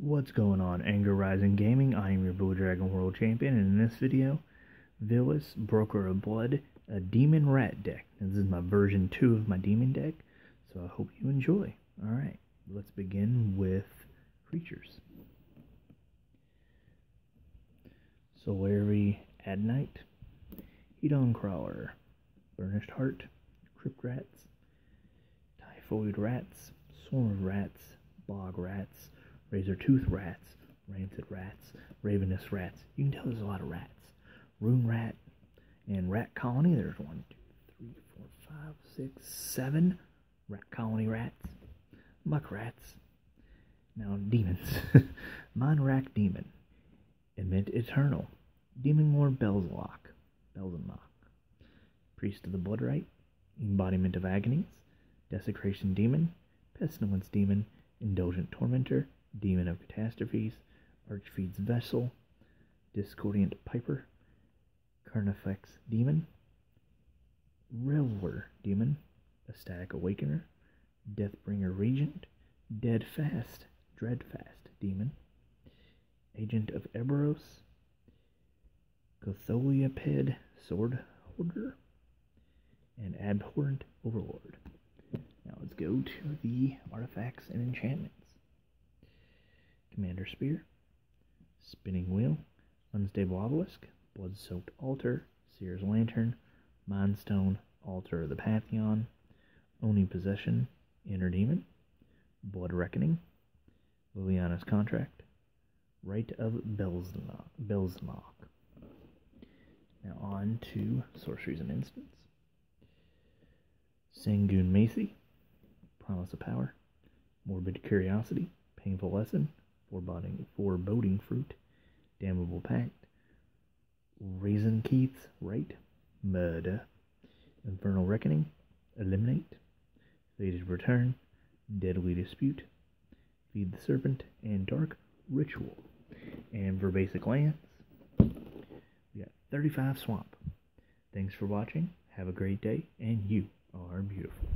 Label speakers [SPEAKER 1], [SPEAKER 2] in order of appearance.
[SPEAKER 1] What's going on, Anger Rising Gaming? I am your Blue Dragon World Champion, and in this video, Vilis, Broker of Blood, a Demon Rat deck. This is my version 2 of my Demon deck, so I hope you enjoy. Alright, let's begin with creatures. Solari Adnite, Hedron Crawler, Burnished Hart, Crypt Rats, Typhoid Rats, Swarm of Rats, Bog Rats, razor tooth rats, rancid rats, ravenous rats. You can tell there's a lot of rats. Rune rat and rat colony. There's one, two, three, four, five, six, seven rat colony rats. Muck rats. Now demons. Mindwrack demon. Ammit eternal. Demon Lord Belzelock. Belzenlok. Priest of the Bloodrite. Embodiment of Agonies. Desecration Demon. Pestilence Demon. Indulgent Tormentor. Demon of Catastrophes, Archfiend's Vessel, Discordant Piper, Carnifex Demon, Reveler Demon, Ecstatic Awakener, Deathbringer Regent, Deadfast, Dreadfast Demon, Agent of Erebos, Kothophed Soul Hoarder, and Abhorrent Overlord. Now let's go to the artifacts and enchantments. Commander Sphere, Spinning Wheel, Unstable Obelisk, Blood Soaked Altar, Seer's Lantern, Mindstone, Altar of the Pantheon, Oni Possession, Inner Demon, Blood Reckoning, Liliana's Contract, Rite of Belzenlok. Now on to Sorceries and Instants. Sanguine Macy, Promise of Power, Morbid Curiosity, Painful Lesson, foreboding, foreboding fruit, damnable pact, raisin Keith's right, murder, infernal reckoning, eliminate, fated return, deadly dispute, feed the serpent, and dark ritual. And for basic lands, we got 35 swamp. Thanks for watching. Have a great day, and you are beautiful.